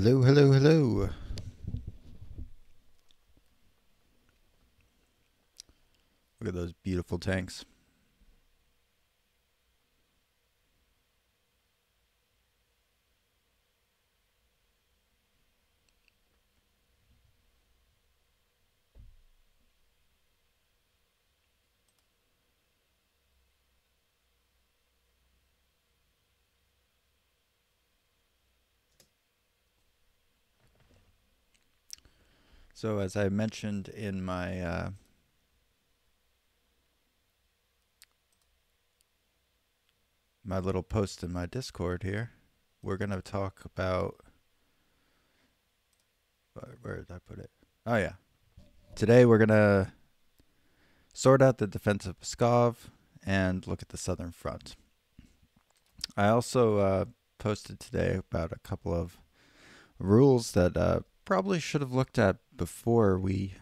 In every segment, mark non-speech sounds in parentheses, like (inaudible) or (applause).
Hello, hello, hello. Look at those beautiful tanks. So, as I mentioned in my uh, my little post in my Discord here, we're gonna talk about where did I put it? Oh yeah, today we're gonna sort out the defense of Pskov and look at the southern front. I also uh, posted today about a couple of rules that uh, probably should have looked at before we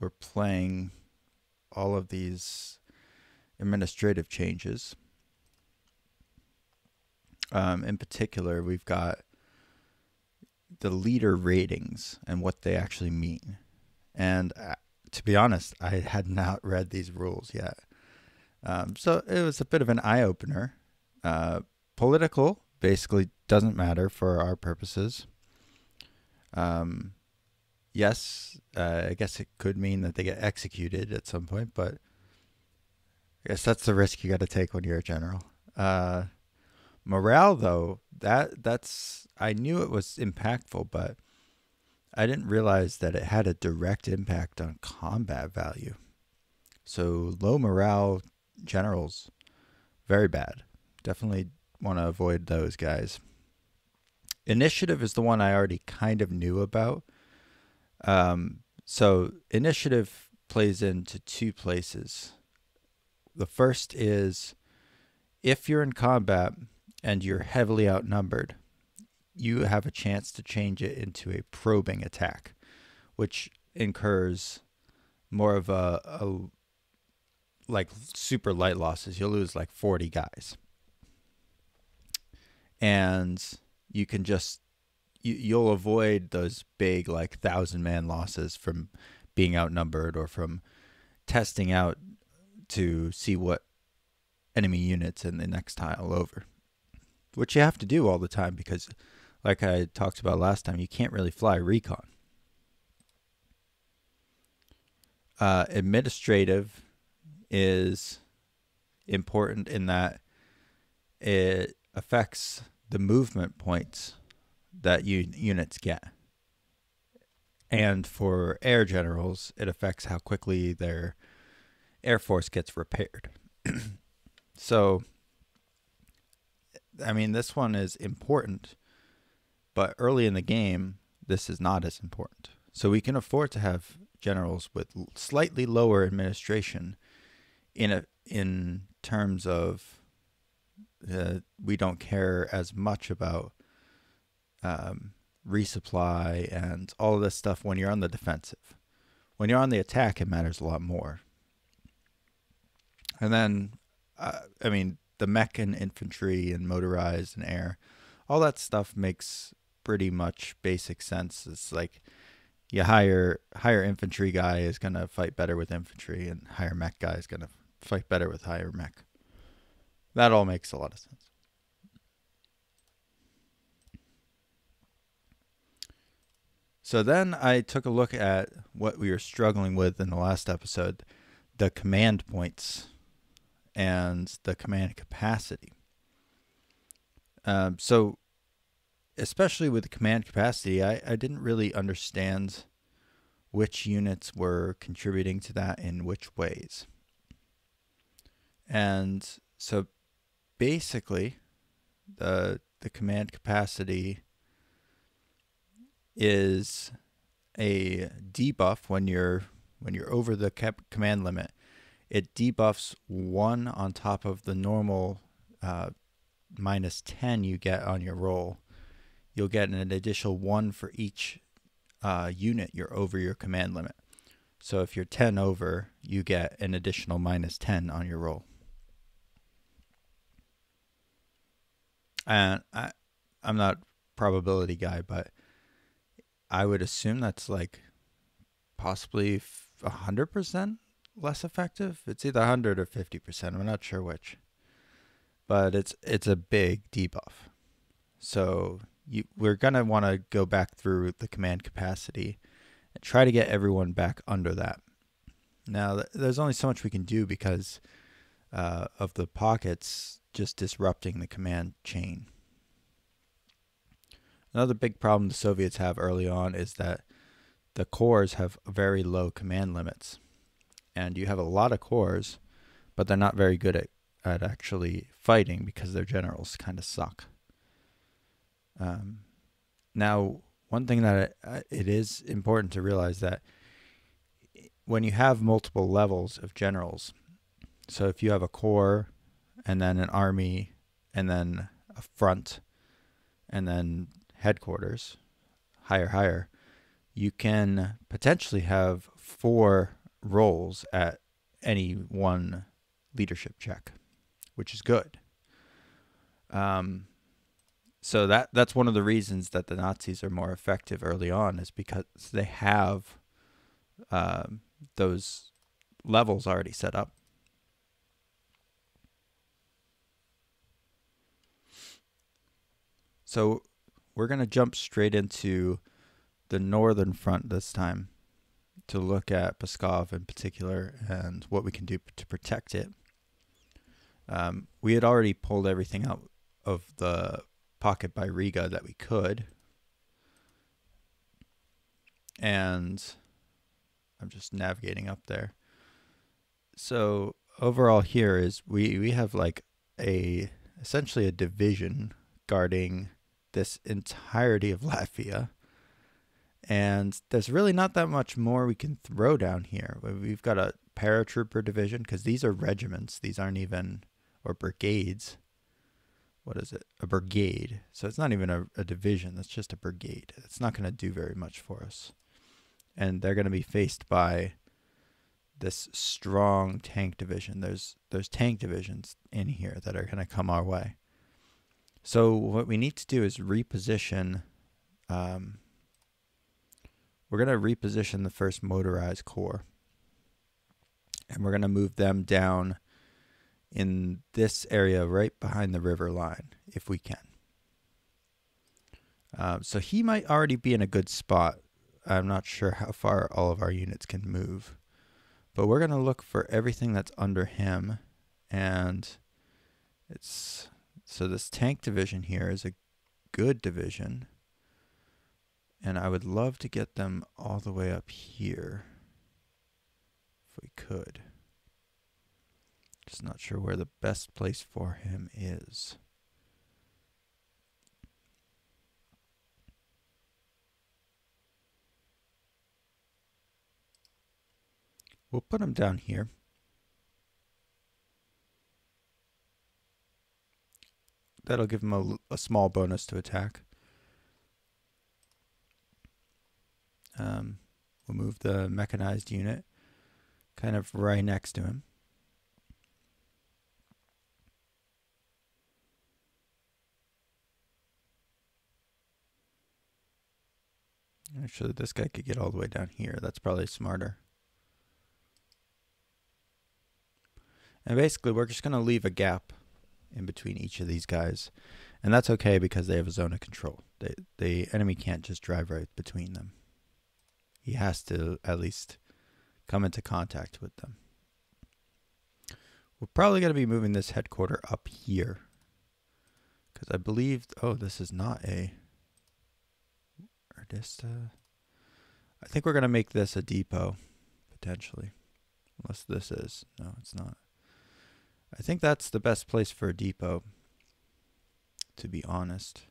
were playing all of these administrative changes. Um, in particular, we've got the leader ratings and what they actually mean. And uh, to be honest, I had not read these rules yet. Um, so it was a bit of an eye opener. Uh, political basically doesn't matter for our purposes. Um, yes, uh, I guess it could mean that they get executed at some point, but I guess that's the risk you got to take when you're a general. Uh, morale, though, that that's I knew it was impactful, but I didn't realize that it had a direct impact on combat value. So low morale generals, very bad. Definitely want to avoid those guys. Initiative is the one I already kind of knew about. Um, so initiative plays into two places. The first is if you're in combat and you're heavily outnumbered, you have a chance to change it into a probing attack, which incurs more of a, a like super light losses. You'll lose like 40 guys. And you can just you, you'll avoid those big like thousand man losses from being outnumbered or from testing out to see what enemy units in the next tile over which you have to do all the time because like i talked about last time you can't really fly recon. Uh, administrative is important in that it affects the movement points that units get. And for air generals, it affects how quickly their air force gets repaired. (clears throat) so, I mean, this one is important, but early in the game, this is not as important. So we can afford to have generals with slightly lower administration in a in terms of uh, we don't care as much about um, resupply and all of this stuff when you're on the defensive. When you're on the attack, it matters a lot more. And then, uh, I mean, the mech and infantry and motorized and air, all that stuff makes pretty much basic sense. It's like you hire higher infantry guy is gonna fight better with infantry, and higher mech guy is gonna fight better with higher mech. That all makes a lot of sense. So then I took a look at what we were struggling with in the last episode the command points and the command capacity. Um, so, especially with the command capacity, I, I didn't really understand which units were contributing to that in which ways. And so basically, the the command capacity is a debuff when you're when you're over the command limit. It debuffs one on top of the normal uh, minus ten you get on your roll. You'll get an additional one for each uh, unit you're over your command limit. So if you're 10 over, you get an additional minus 10 on your roll. And I, I'm not probability guy, but I would assume that's like possibly hundred percent less effective. It's either hundred or fifty percent. I'm not sure which, but it's it's a big debuff. So you, we're gonna want to go back through the command capacity and try to get everyone back under that. Now, there's only so much we can do because uh, of the pockets just disrupting the command chain. Another big problem the Soviets have early on is that the corps have very low command limits. And you have a lot of corps, but they're not very good at, at actually fighting because their generals kind of suck. Um, now, one thing that it, it is important to realize that when you have multiple levels of generals, so if you have a corps and then an army and then a front and then headquarters, higher, higher, you can potentially have four rolls at any one leadership check, which is good. Um, so that that's one of the reasons that the Nazis are more effective early on is because they have um, those levels already set up. So we're going to jump straight into the northern front this time to look at Pskov in particular and what we can do to protect it. Um, we had already pulled everything out of the pocket by Riga that we could. And I'm just navigating up there. So overall here is we, we have like a essentially a division guarding this entirety of (laughs) Latvia. And there's really not that much more we can throw down here. We've got a paratrooper division because these are regiments. These aren't even, or brigades. What is it? A brigade. So it's not even a, a division. That's just a brigade. It's not going to do very much for us. And they're going to be faced by this strong tank division. There's there's tank divisions in here that are going to come our way. So what we need to do is reposition. Um, we're going to reposition the first motorized corps. And we're going to move them down in this area right behind the river line, if we can. Uh, so he might already be in a good spot. I'm not sure how far all of our units can move. But we're going to look for everything that's under him. And it's so this tank division here is a good division. And I would love to get them all the way up here. If we could. Just not sure where the best place for him is. We'll put him down here. That'll give him a, a small bonus to attack. Um, we'll move the mechanized unit kind of right next to him. Actually, this guy could get all the way down here. That's probably smarter. And basically, we're just going to leave a gap in between each of these guys. And that's okay because they have a zone of control. They, the enemy can't just drive right between them. He has to at least come into contact with them. We're probably going to be moving this headquarter up here. Because I believe, oh, this is not a Ardista. I think we're going to make this a depot, potentially. Unless this is. No, it's not. I think that's the best place for a depot, to be honest.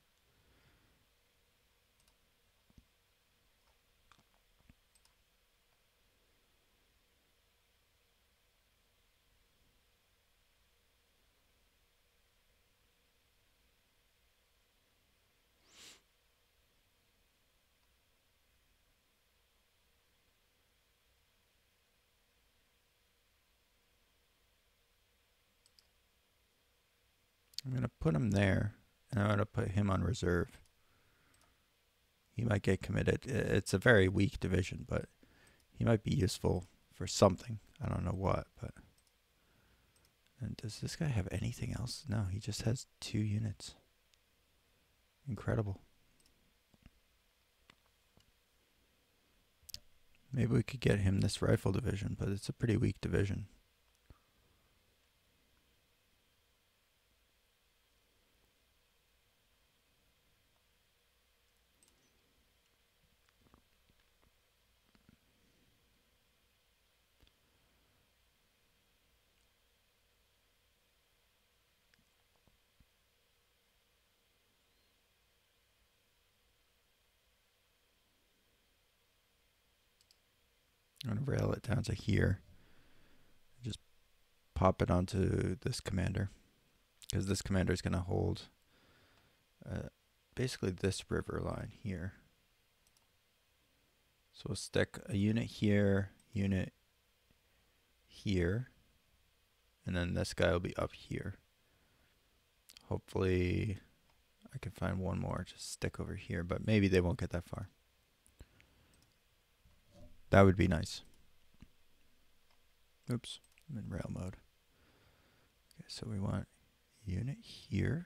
I'm going to put him there, and I'm going to put him on reserve. he might get committed. It's a very weak division, but he might be useful for something. I don't know what, but. And does this guy have anything else? No, he just has two units. Incredible. Maybe we could get him this rifle division, but it's a pretty weak division. Rail it down to here. Just pop it onto this commander. Because this commander is going to hold uh, basically this river line here. So we'll stick a unit here, unit here, and then this guy will be up here. Hopefully I can find one more to stick over here, but maybe they won't get that far. That would be nice. Oops, I'm in rail mode. Okay, so we want unit here.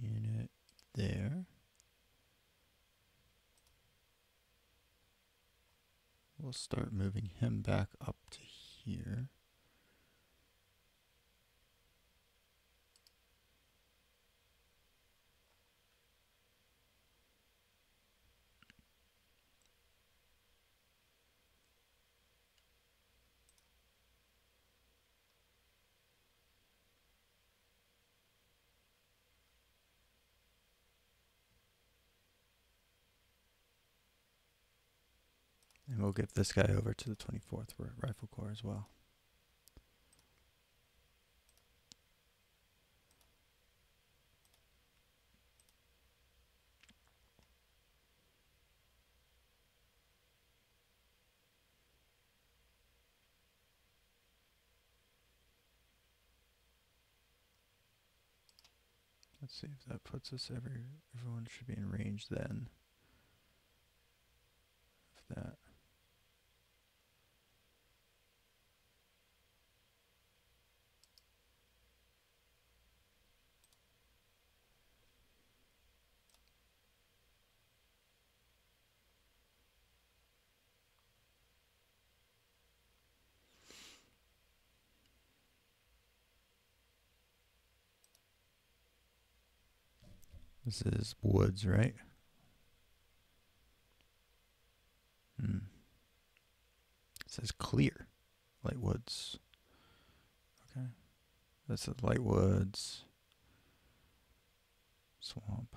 Unit there. We'll start moving him back up to here. And we'll give this guy over to the 24th Rifle Corps as well. Let's see if that puts us every everyone should be in range then. That This is woods, right? Hmm. It says clear. Light woods. Okay. This is light woods. Swamp.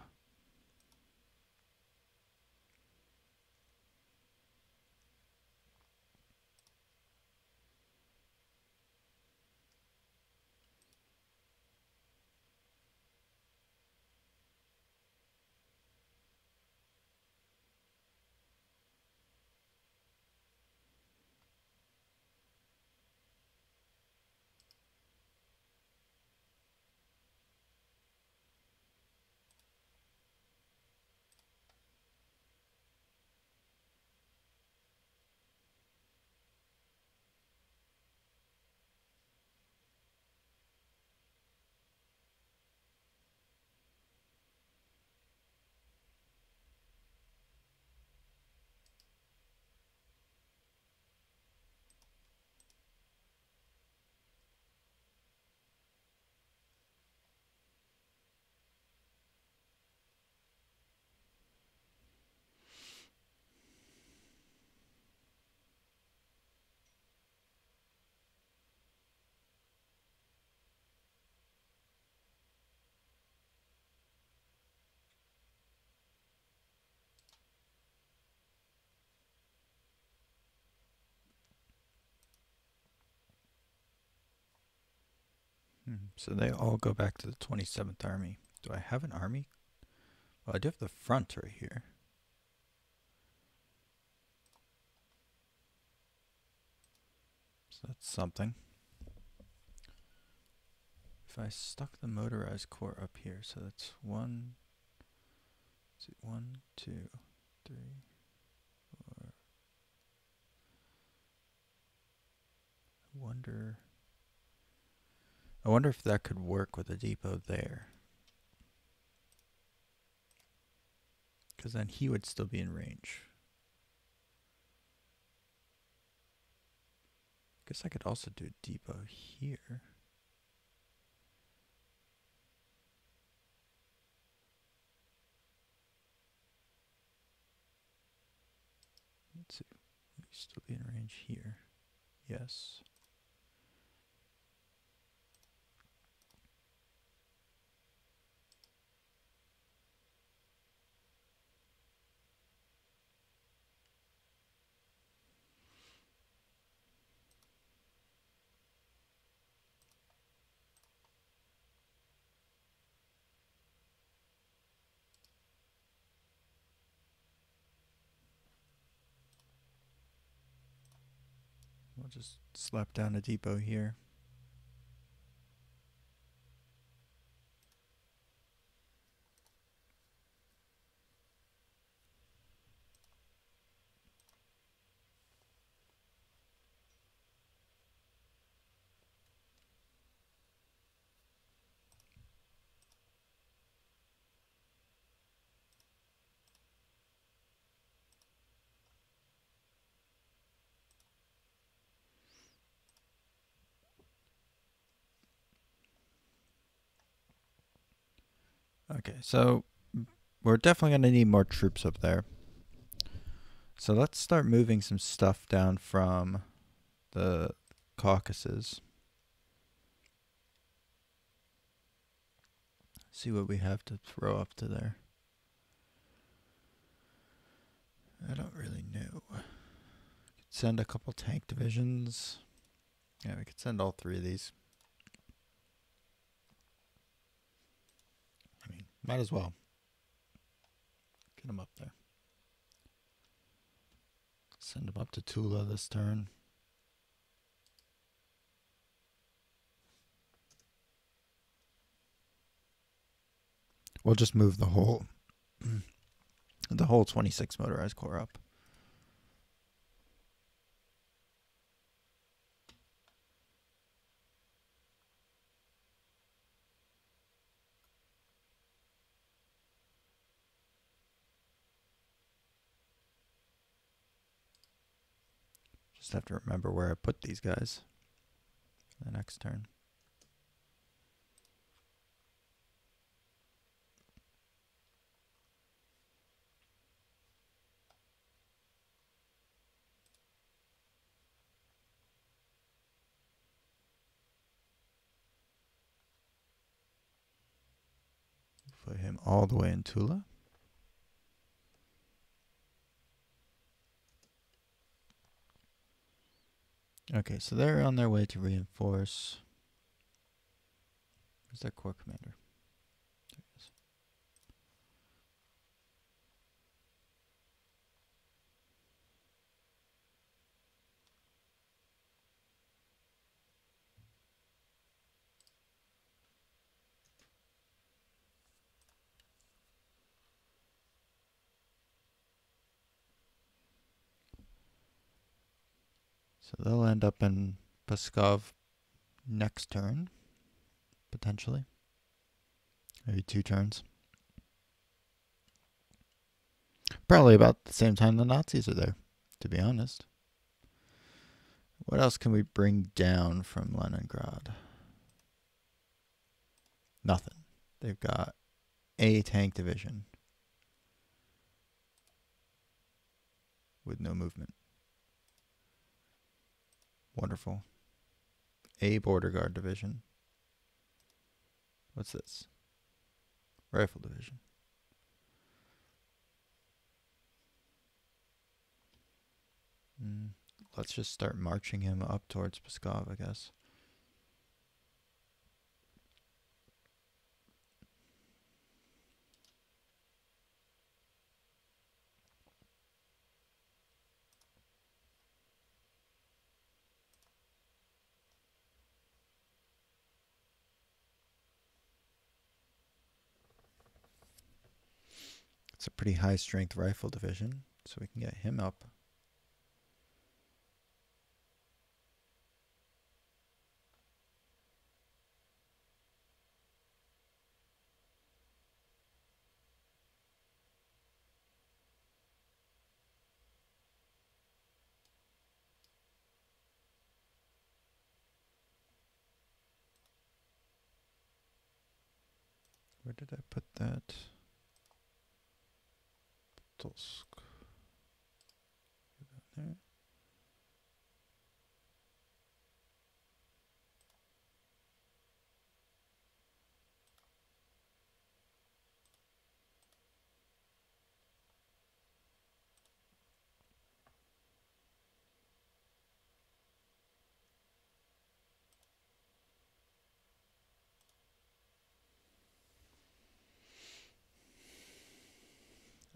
Mm-hmm. so they all go back to the 27th Army. Do I have an army? Well, I do have the front right here. So that's something. If I stuck the motorized corps up here, so that's one, see, one, two, three, four. I wonder. I wonder if that could work with a depot there. Because then he would still be in range. Guess I could also do a depot here. Let's see. He still be in range here? Yes. Just slap down a depot here. So we're definitely going to need more troops up there. So let's start moving some stuff down from the Caucasus. See what we have to throw up to there. I don't really know. Could send a couple tank divisions. Yeah, we could send all three of these. I mean, might as well. Get them up there. Send them up to Tula this turn. We'll just move the whole (clears throat) the whole 26 motorized corps up. Just have to remember where I put these guys the next turn. Put him all the way in Tula. Okay, so they're on their way to reinforce. Where's their corps commander? There he is. So they'll end up in Pskov next turn, potentially. Maybe two turns. Probably about the same time the Nazis are there, to be honest. What else can we bring down from Leningrad? Nothing. They've got a tank division with no movement. Wonderful. A border guard division. What's this? Rifle division. Mm, let's just start marching him up towards Pskov, I guess. A pretty high strength rifle division, so we can get him up. Where did I put that? task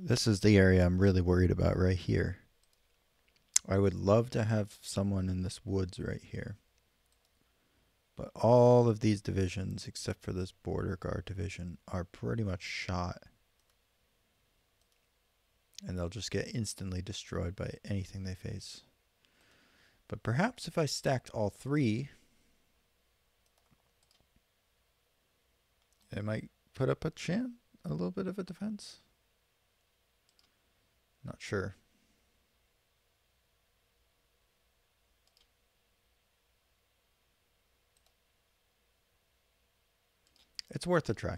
This is the area I'm really worried about right here. I would love to have someone in this woods right here. But all of these divisions, except for this border guard division, are pretty much shot. And they'll just get instantly destroyed by anything they face. But perhaps if I stacked all three, it might put up a chance, a little bit of a defense. Not sure. It's worth a try.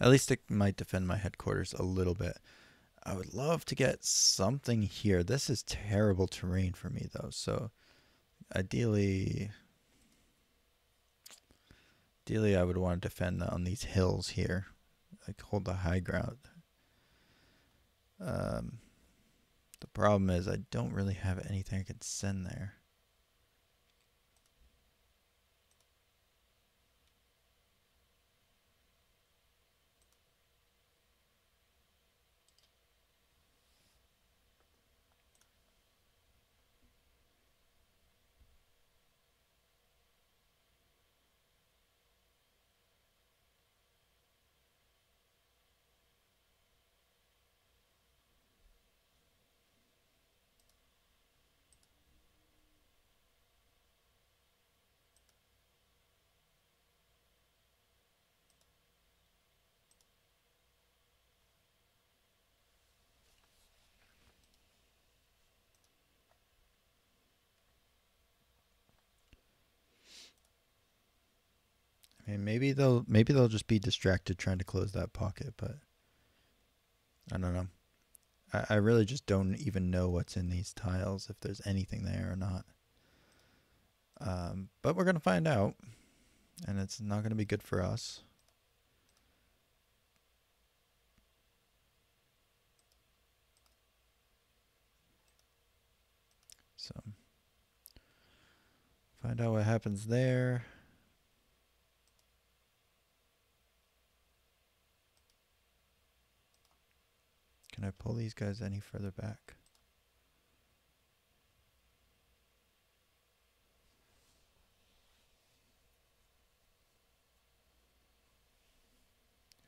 At least it might defend my headquarters a little bit. I would love to get something here. This is terrible terrain for me, though. So, ideally, ideally, I would want to defend on these hills here, like hold the high ground. Um, the problem is I don't really have anything I could send there. Maybe they'll maybe they'll just be distracted trying to close that pocket, but I don't know. I, I really just don't even know what's in these tiles, if there's anything there or not. Um, but we're gonna find out, and it's not gonna be good for us. So, find out what happens there. Can I pull these guys any further back?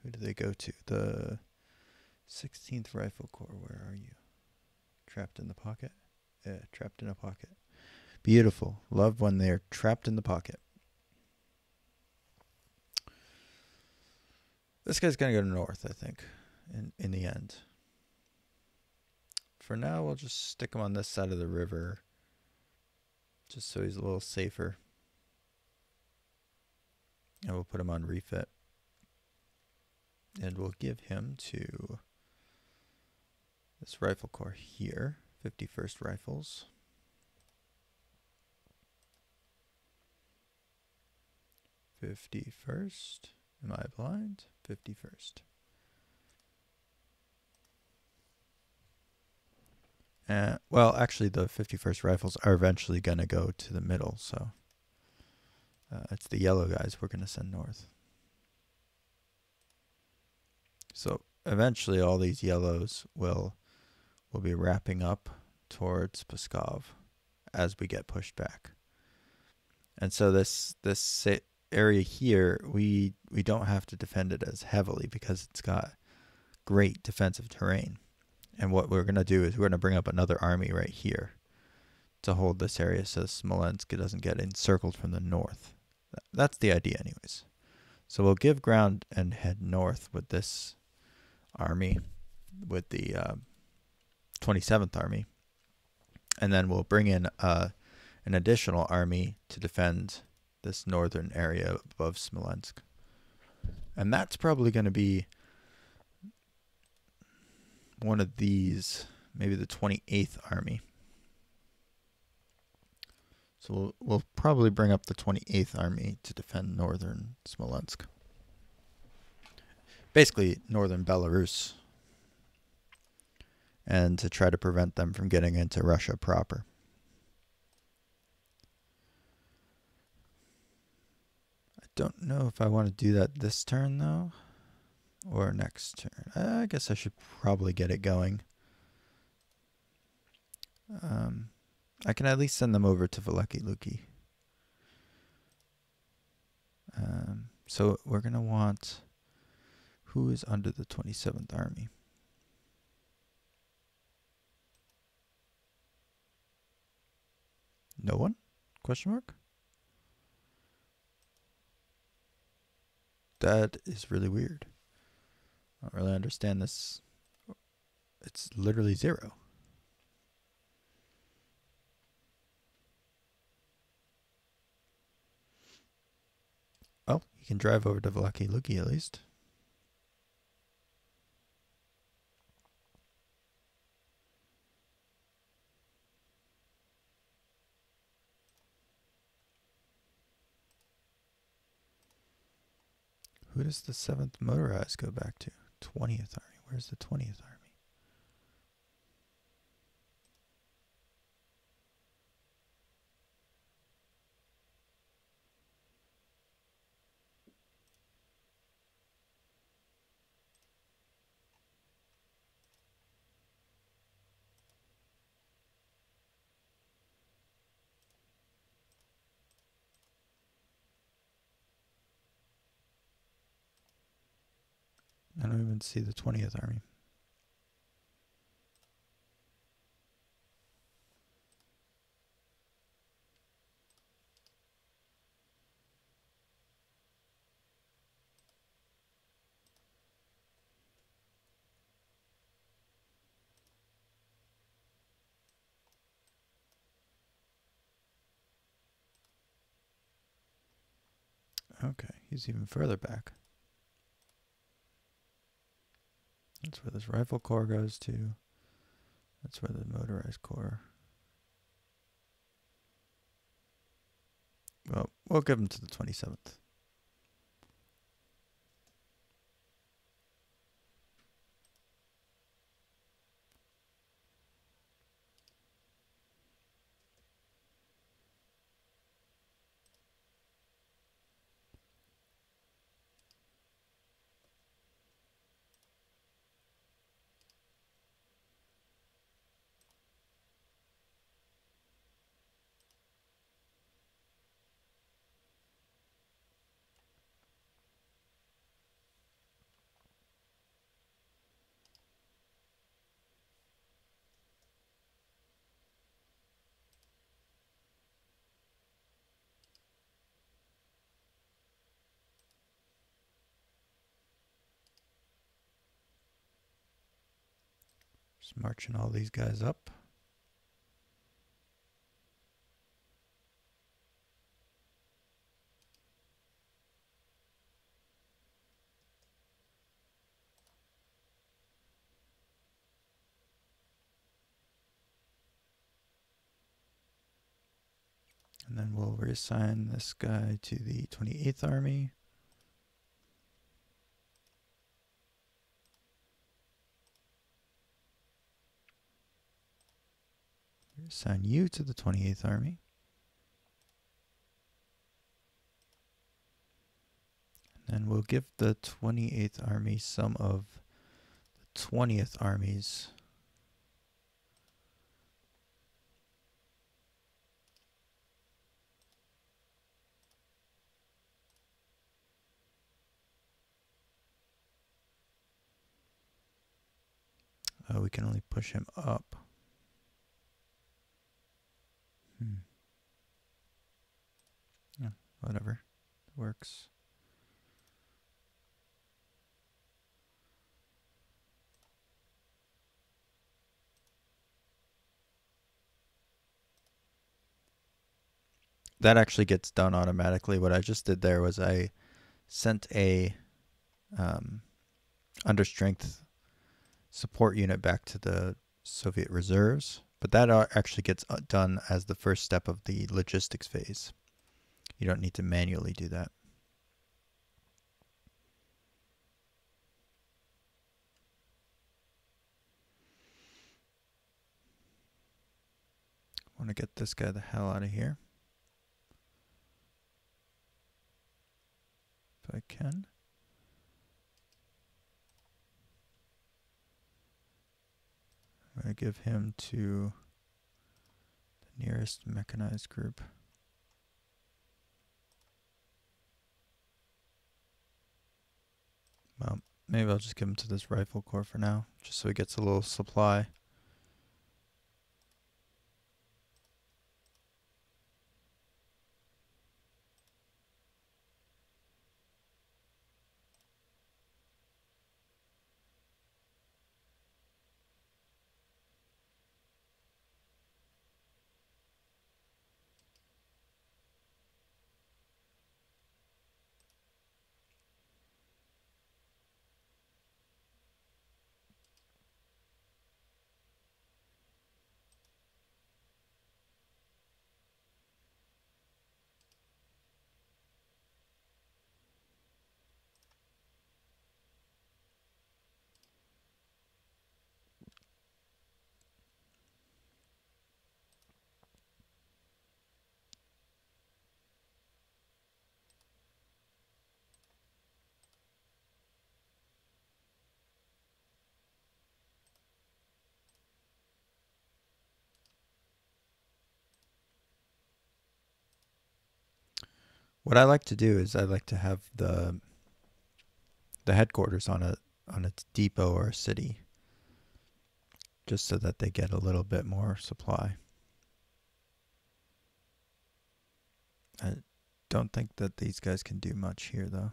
Who do they go to? The 16th Rifle Corps. Where are you? Trapped in the pocket? Yeah, trapped in a pocket. Beautiful. Love when they're trapped in the pocket. This guy's going to go north, I think, in, in the end for now, we'll just stick him on this side of the river just so he's a little safer. And we'll put him on refit. And we'll give him to this rifle corps here, 51st Rifles. Fifty first. Am I blind? Fifty first. Uh, well, actually, the 51st Rifles are eventually going to go to the middle, so uh, it's the yellow guys we're going to send north. So eventually, all these yellows will will be wrapping up towards Pskov as we get pushed back. And so this this area here, we we don't have to defend it as heavily because it's got great defensive terrain. And what we're going to do is we're going to bring up another army right here to hold this area so Smolensk doesn't get encircled from the north. That's the idea, anyways. So we'll give ground and head north with this army, with the uh, 27th Army. And then we'll bring in uh, an additional army to defend this northern area above Smolensk. And that's probably going to be one of these, maybe the 28th Army. So we'll, we'll probably bring up the 28th Army to defend northern Smolensk. Basically, northern Belarus. And to try to prevent them from getting into Russia proper. I don't know if I want to do that this turn, though. Or next turn. I guess I should probably get it going. Um, I can at least send them over to Veliky Luki. Um, so we're going to want who is under the 27th Army? No one? Question mark? That is really weird. I don't really understand this. It's literally zero. Well, you can drive over to Veliky Luki at least. Who does the 7th motorized go back to? 20th Army. Where's the 20th Army? I don't even see the 20th Army. Okay, he's even further back. That's where this rifle corps goes to. That's where the motorized corps. Well, we'll give them to the 27th. Just marching all these guys up. And then we'll reassign this guy to the 28th Army. Assign you to the 28th Army. And we'll give the 28th Army some of the 20th Army's Uh, we can only push him up. Whatever. Works. that actually gets done automatically. What I just did there was I sent a um, under strength support unit back to the Soviet reserves, but that actually gets uh, done as the first step of the logistics phase. You don't need to manually do that. I want to get this guy the hell out of here. if I can. To give him to the nearest mechanized group. Well, maybe I'll just give him to this rifle corps for now, just so he gets a little supply. What I like to do is I like to have the the headquarters on a on its depot or a city just so that they get a little bit more supply. I don't think that these guys can do much here though.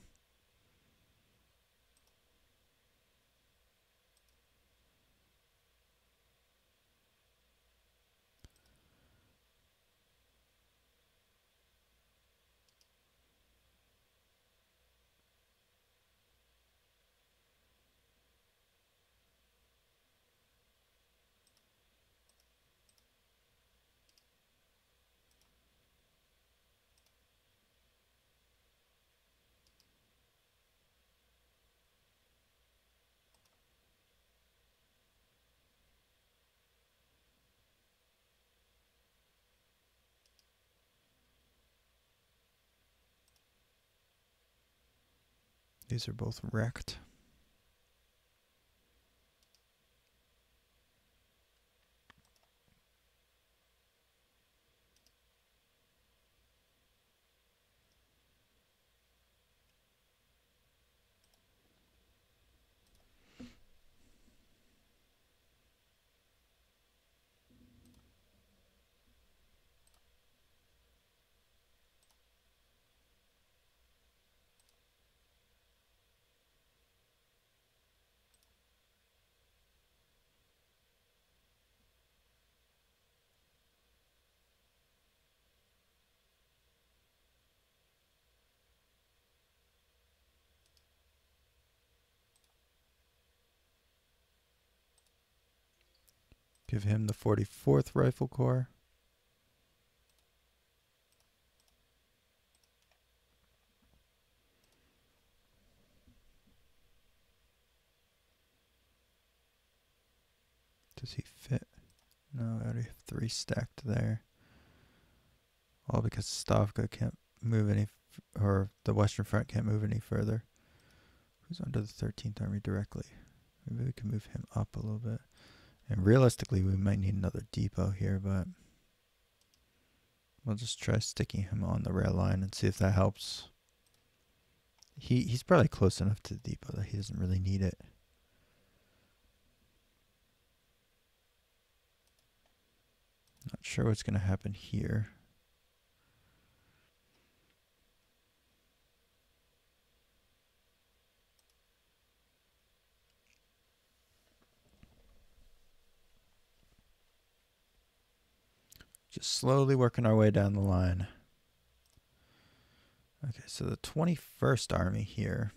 These are both wrecked. Give him the 44th Rifle Corps. Does he fit? No, I already have three stacked there. All because Stavka can't move any, or the Western Front can't move any further. Who's under the 13th Army directly? Maybe we can move him up a little bit. And realistically, we might need another depot here, but we'll just try sticking him on the rail line and see if that helps. He He's probably close enough to the depot that he doesn't really need it. Not sure what's going to happen here. Just slowly working our way down the line. Okay, so the 21st Army here.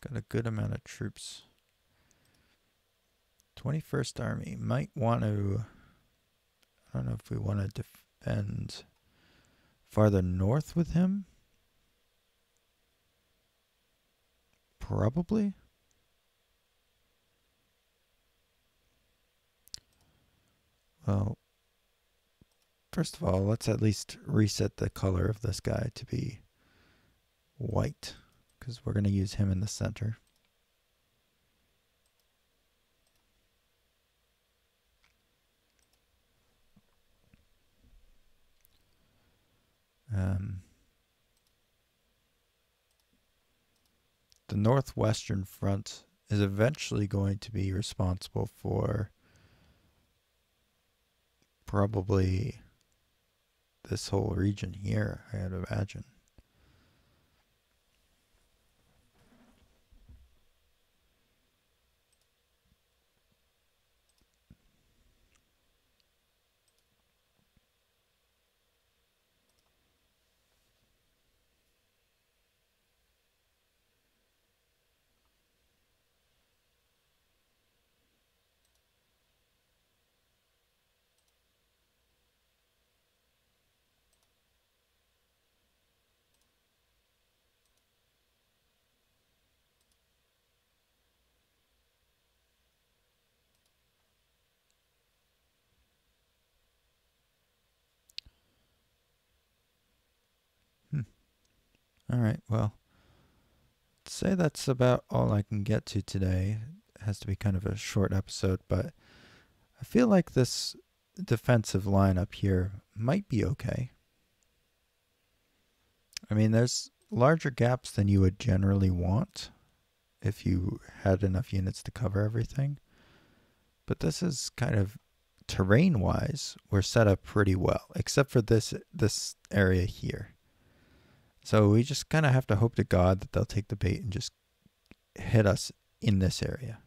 Got a good amount of troops. 21st Army might want to. I don't know if we want to defend farther north with him. Probably. Well, first of all, let's at least reset the color of this guy to be white because we're going to use him in the center. Um, the Northwestern Front is eventually going to be responsible for probably this whole region here, I'd imagine. Well, say that's about all I can get to today. It has to be kind of a short episode, but I feel like this defensive line up here might be okay. I mean, there's larger gaps than you would generally want if you had enough units to cover everything. But this is kind of terrain wise, we're set up pretty well, except for this this area here. So we just kind of have to hope to God that they'll take the bait and just hit us in this area.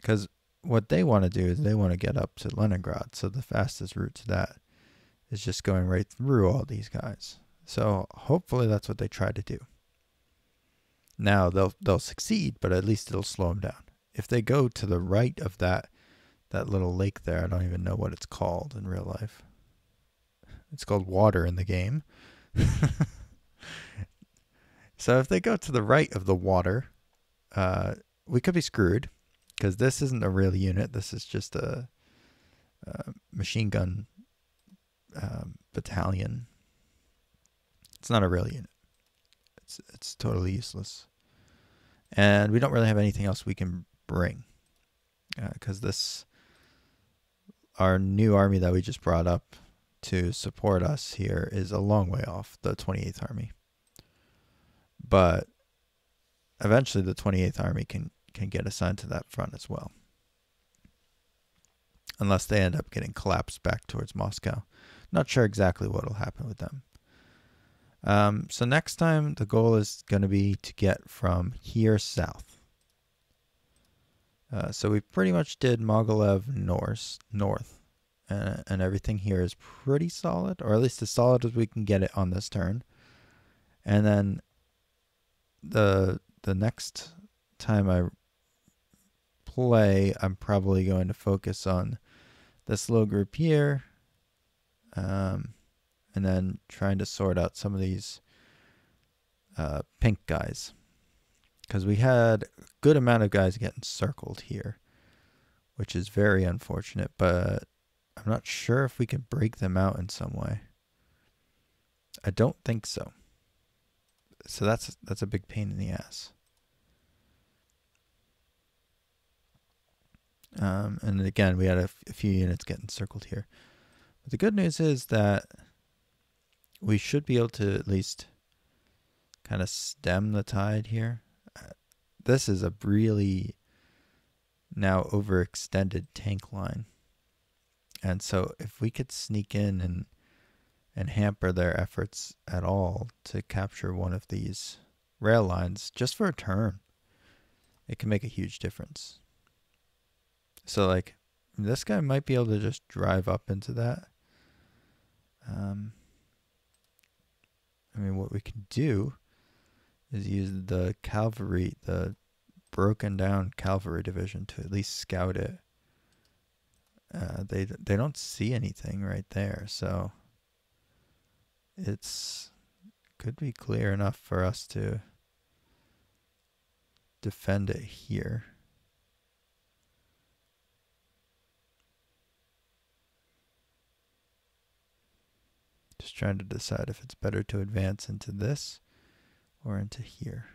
Because what they want to do is they want to get up to Leningrad. So the fastest route to that is just going right through all these guys. So hopefully that's what they try to do. Now they'll they'll succeed, but at least it'll slow them down. If they go to the right of that that little lake there, I don't even know what it's called in real life. It's called water in the game. (laughs) so if they go to the right of the water, uh, we could be screwed because this isn't a real unit. This is just a, a machine gun uh, battalion. It's not a real unit. It's it's totally useless, and we don't really have anything else we can bring because uh, this our new army that we just brought up to support us here is a long way off the 28th Army. But eventually the 28th Army can, can get assigned to that front as well. Unless they end up getting collapsed back towards Moscow. Not sure exactly what will happen with them. Um, so next time the goal is going to be to get from here south. Uh, so we pretty much did Mogilev north, north and, and everything here is pretty solid, or at least as solid as we can get it on this turn. And then the the next time I play, I'm probably going to focus on this little group here, um, and then trying to sort out some of these uh, pink guys, because we had a good amount of guys getting circled here, which is very unfortunate. But I'm not sure if we can break them out in some way. I don't think so. So that's that's a big pain in the ass. Um, and again, we had a, few units getting circled here. But the good news is that we should be able to at least kind of stem the tide here. Uh, this is a really now overextended tank line. And so if we could sneak in and and hamper their efforts at all to capture one of these rail lines just for a turn, it can make a huge difference. So like this guy might be able to just drive up into that. Um, I mean, what we can do is use the cavalry, the broken down cavalry division, to at least scout it. Uh, they they don't see anything right there, so it's could be clear enough for us to defend it here. Just trying to decide if it's better to advance into this or into here.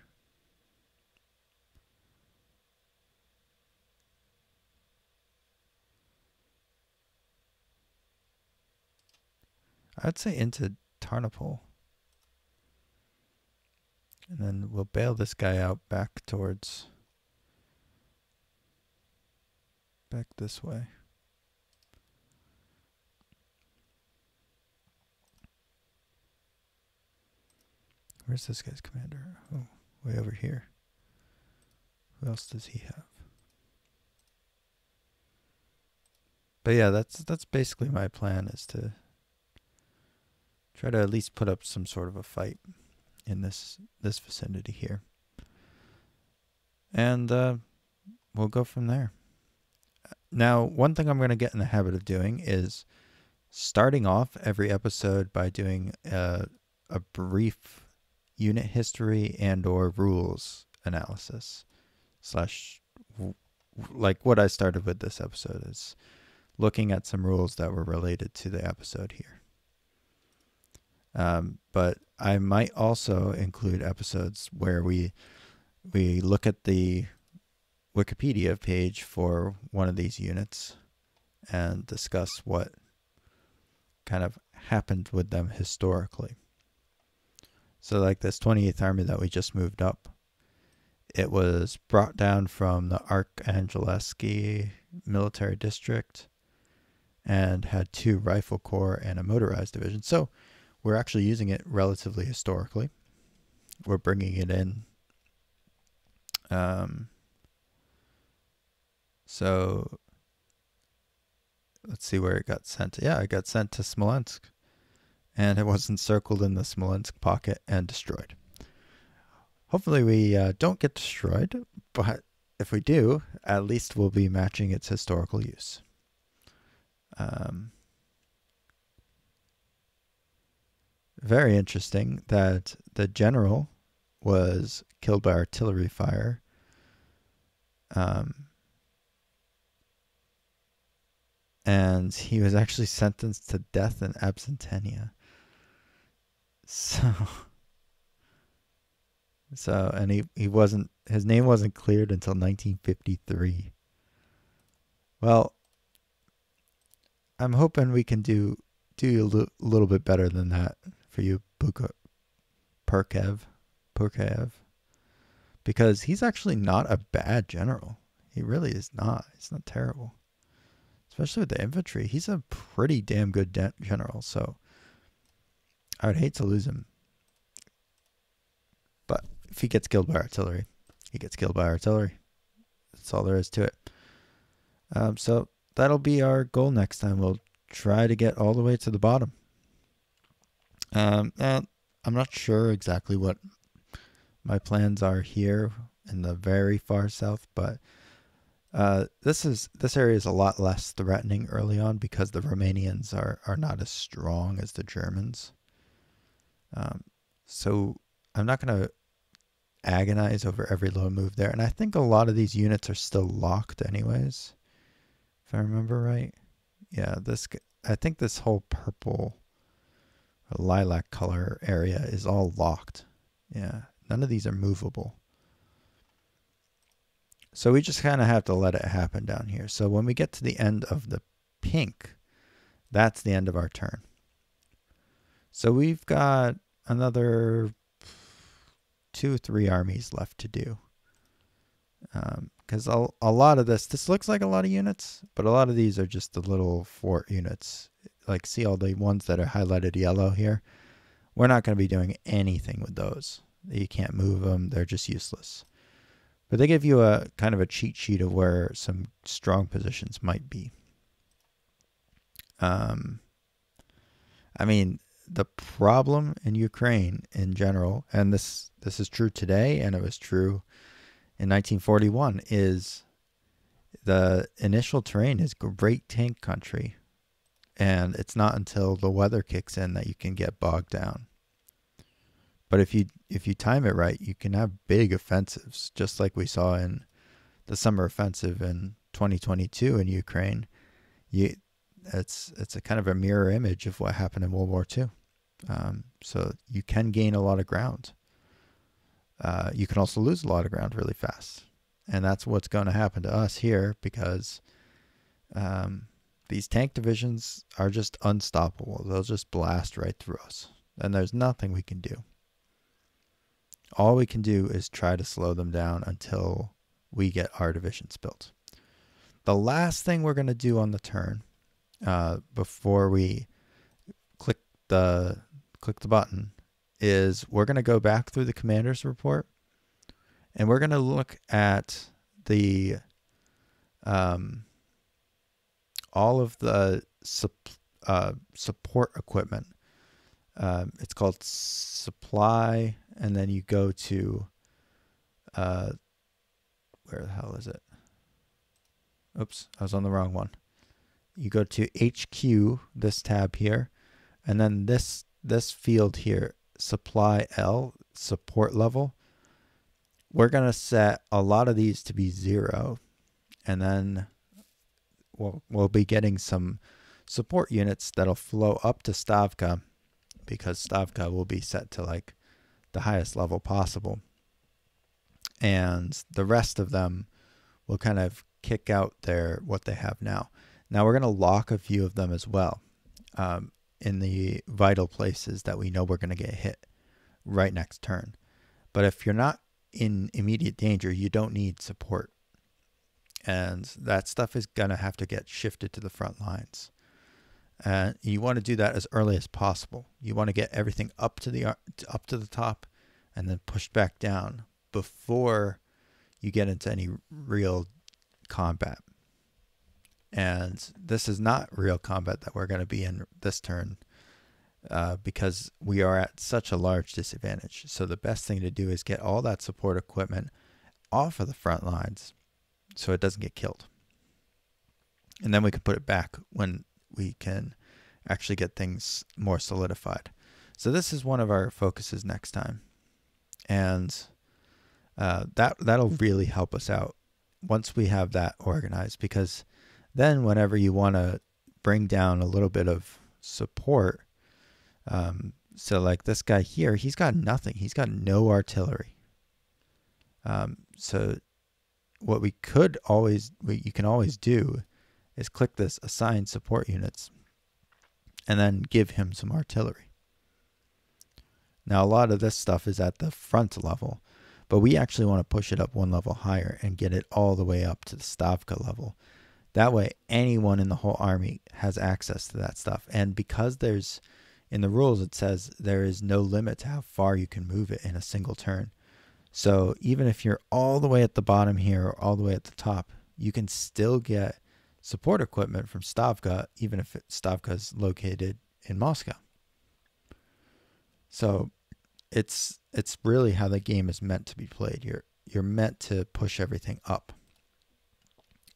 I'd say into Tarnopol. And then we'll bail this guy out back towards back this way. Where's this guy's commander? Oh, way over here. Who else does he have? But yeah, that's that's basically my plan is to try to at least put up some sort of a fight in this this vicinity here. And uh, we'll go from there. Now, one thing I'm going to get in the habit of doing is starting off every episode by doing a, a brief unit history and or rules analysis slash like what I started with this episode is looking at some rules that were related to the episode here. Um, but I might also include episodes where we we look at the Wikipedia page for one of these units and discuss what kind of happened with them historically. So, like this 28th Army that we just moved up, it was brought down from the Arkhangelsky military district and had two rifle corps and a motorized division. So, we're actually using it relatively historically. We're bringing it in. Um, so let's see where it got sent. Yeah, it got sent to Smolensk and it was encircled in the Smolensk pocket and destroyed. Hopefully, we uh, don't get destroyed, but if we do, at least we'll be matching its historical use. Um, very interesting that the general was killed by artillery fire. Um, and he was actually sentenced to death in absentia. So, so, and he, he wasn't, his name wasn't cleared until 1953. Well, I'm hoping we can do, do a l- little bit better than that for you, Buka, Perkev, Perkev, because he's actually not a bad general. He really is not. He's not terrible, especially with the infantry. He's a pretty damn good de- general. So, I would hate to lose him. But if he gets killed by artillery, he gets killed by artillery. That's all there is to it. Um, so that'll be our goal next time. We'll try to get all the way to the bottom. Um, and I'm not sure exactly what my plans are here in the very far south, but uh, this is this area is a lot less threatening early on because the Romanians are are not as strong as the Germans. Um, so I'm not going to agonize over every little move there. And I think a lot of these units are still locked anyways. If I remember right. Yeah, this I think this whole purple lilac color area is all locked. Yeah, none of these are movable. So we just kind of have to let it happen down here. So when we get to the end of the pink, that's the end of our turn. So we've got another two, three armies left to do. Um, because a, a lot of this this looks like a lot of units, but a lot of these are just the little fort units. Like see all the ones that are highlighted yellow here. We're not going to be doing anything with those. You can't move them; they're just useless. But they give you a kind of a cheat sheet of where some strong positions might be. Um, I mean, the problem in Ukraine in general, and this this is true today, and it was true in 1941, is the initial terrain is great tank country, and it's not until the weather kicks in that you can get bogged down. But if you if you time it right, you can have big offensives, just like we saw in the summer offensive in 2022 in Ukraine. You it's it's a kind of a mirror image of what happened in World War II. Um, so you can gain a lot of ground. Uh, you can also lose a lot of ground really fast, and that's what's going to happen to us here because um, these tank divisions are just unstoppable. They'll just blast right through us, and there's nothing we can do. All we can do is try to slow them down until we get our divisions built. The last thing we're going to do on the turn uh, before we click the click the button is we're going to go back through the commander's report and we're going to look at the um, all of the uh, support equipment. Um, it's called supply, and then you go to uh, where the hell is it? Oops, I was on the wrong one you go to HQ, this tab here, and then this this field here, supply L, support level. We're going to set a lot of these to be zero, and then we'll, we'll be getting some support units that'll flow up to Stavka because Stavka will be set to like the highest level possible. And the rest of them will kind of kick out their what they have now. Now we're going to lock a few of them as well um, in the vital places that we know we're going to get hit right next turn. But if you're not in immediate danger, you don't need support. And that stuff is going to have to get shifted to the front lines. And you want to do that as early as possible. You want to get everything up to the up to the top and then pushed back down before you get into any real combat. And this is not real combat that we're going to be in this turn uh, because we are at such a large disadvantage. So the best thing to do is get all that support equipment off of the front lines so it doesn't get killed. And then we can put it back when we can actually get things more solidified. So this is one of our focuses next time. And uh, that that'll really help us out once we have that organized because then, whenever you want to bring down a little bit of support, um, so like this guy here, he's got nothing. He's got no artillery. Um, so what we could always, what you can always do is click this assign support units and then give him some artillery. Now, a lot of this stuff is at the front level, but we actually want to push it up one level higher and get it all the way up to the Stavka level. That way, anyone in the whole army has access to that stuff. And because there's in the rules, it says there is no limit to how far you can move it in a single turn. So even if you're all the way at the bottom here or all the way at the top, you can still get support equipment from Stavka, even if Stavka is located in Moscow. So it's it's really how the game is meant to be played. You're you're meant to push everything up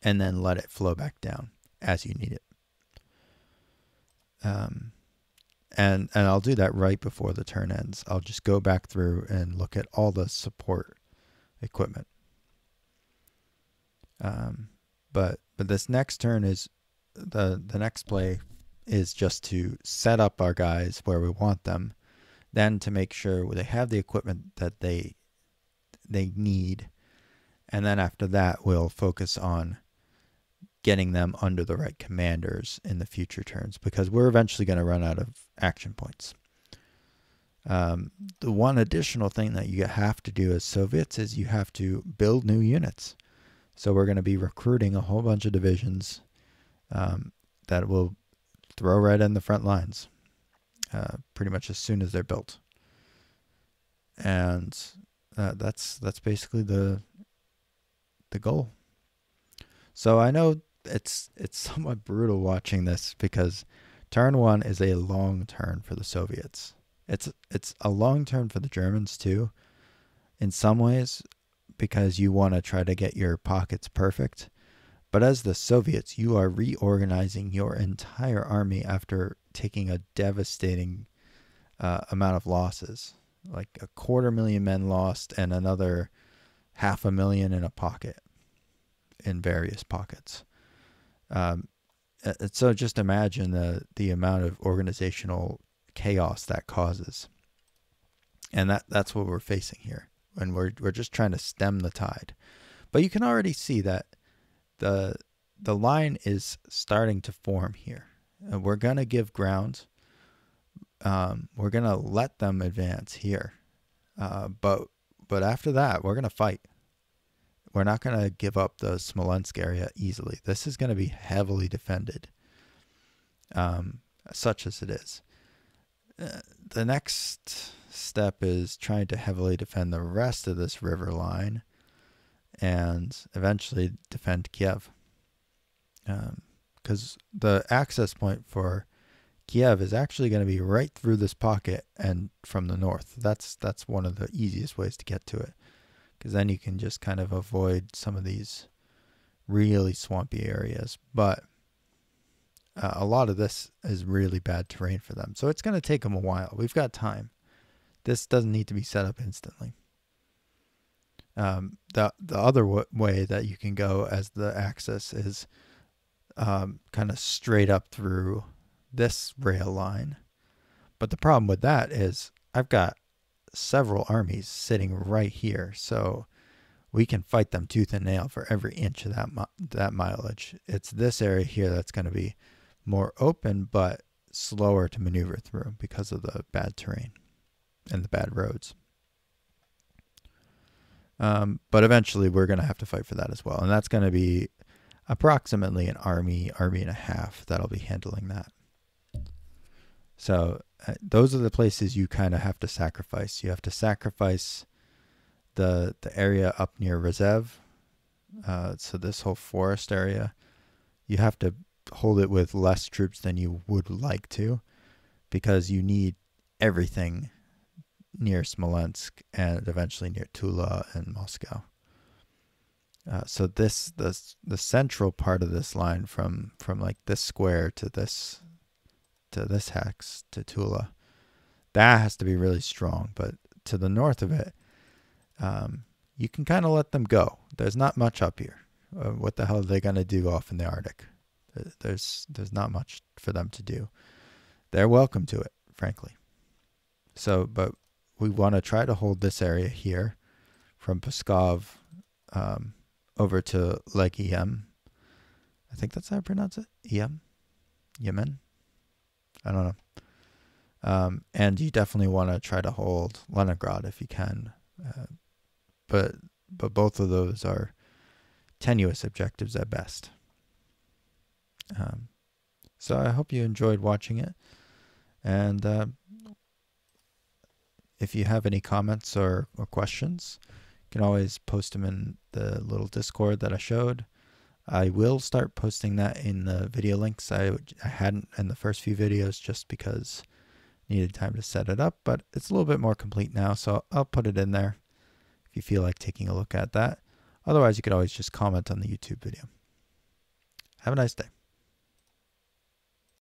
and then let it flow back down as you need it. Um, and and I'll do that right before the turn ends. I'll just go back through and look at all the support equipment. Um, but but this next turn is the the next play is just to set up our guys where we want them, then to make sure they have the equipment that they they need, and then after that we'll focus on getting them under the right commanders in the future turns because we're eventually going to run out of action points. Um, the one additional thing that you have to do as Soviets is you have to build new units. So we're going to be recruiting a whole bunch of divisions um, that will throw right in the front lines uh, pretty much as soon as they're built. And uh, that's that's basically the the goal. So I know it's it's somewhat brutal watching this because turn one is a long turn for the Soviets. It's it's a long turn for the Germans too, in some ways, because you want to try to get your pockets perfect. But as the Soviets, you are reorganizing your entire army after taking a devastating uh, amount of losses, like a quarter million men lost and another half a million in a pocket, in various pockets. Um, so just imagine the the amount of organizational chaos that causes, and that that's what we're facing here, and we're we're just trying to stem the tide. But you can already see that the the line is starting to form here. And we're gonna give ground. Um, we're gonna let them advance here, uh, but but after that, we're gonna fight. We're not gonna give up the Smolensk area easily. This is gonna be heavily defended, um, such as it is. Uh, the next step is trying to heavily defend the rest of this river line and eventually defend Kiev. Because um, the access point for Kiev is actually going to be right through this pocket and from the north. That's that's one of the easiest ways to get to it. Because then you can just kind of avoid some of these really swampy areas. But uh, a lot of this is really bad terrain for them. So it's going to take them a while. We've got time. This doesn't need to be set up instantly. Um, the the other w- way that you can go as the axis is um, kind of straight up through this rail line. But the problem with that is I've got several armies sitting right here, so we can fight them tooth and nail for every inch of that mi- that mileage. It's this area here that's going to be more open but slower to maneuver through because of the bad terrain and the bad roads. Um, but eventually, we're going to have to fight for that as well, and that's going to be approximately an army, army and a half that'll be handling that. So those are the places you kind of have to sacrifice. You have to sacrifice the the area up near Rzhev. Uh, so this whole forest area, you have to hold it with less troops than you would like to, because you need everything near Smolensk and eventually near Tula and Moscow. Uh, so this the the central part of this line from from like this square to this to this hex to Tula, that has to be really strong. But to the north of it, um, you can kind of let them go. There's not much up here. Uh, what the hell are they gonna do off in the Arctic? There's there's not much for them to do. They're welcome to it, frankly. So, but we want to try to hold this area here from Pskov um, over to Lake Em. I think that's how I pronounce it. Em? Yemen? I don't know. Um, and you definitely want to try to hold Leningrad if you can. Uh, but but both of those are tenuous objectives at best. Um, so I hope you enjoyed watching it. And uh, if you have any comments or, or questions, you can always post them in the little Discord that I showed. I will start posting that in the video links. I, I hadn't in the first few videos just because I needed time to set it up, but it's a little bit more complete now, so I'll put it in there if you feel like taking a look at that. Otherwise, you could always just comment on the YouTube video. Have a nice day.